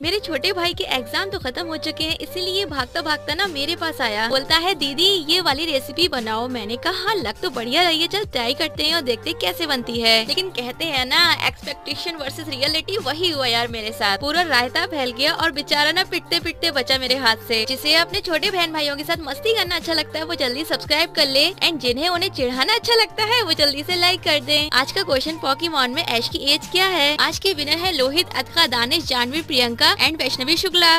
मेरे छोटे भाई के एग्ज़ाम तो खत्म हो चुके हैं, इसीलिए भागता भागता ना मेरे पास आया। बोलता है, दीदी, ये वाली रेसिपी बनाओ। मैंने कहा हाँ लग तो बढ़िया रही है, चल ट्राई करते हैं और देखते हैं कैसे बनती है। लेकिन कहते हैं ना एक्सपेक्टेशन वर्सेस रियलिटी वही हुआ यार मेरे साथ। पूरा रायता फैल गया और बेचारा ना पिटते पिटते बचा मेरे हाथ से। जिसे अपने छोटे बहन भाइयों के साथ मस्ती करना अच्छा लगता है, वो जल्दी सब्सक्राइब कर ले। एंड जिन्हें उन्हें चिढ़ाना अच्छा लगता है, वो जल्दी से लाइक कर दे। आज का क्वेश्चन पॉकीमॉन में ऐश की एज क्या है? आज के विनर है लोहित अतका Danish Janvi Priyanka and Vaishnavi Shukla.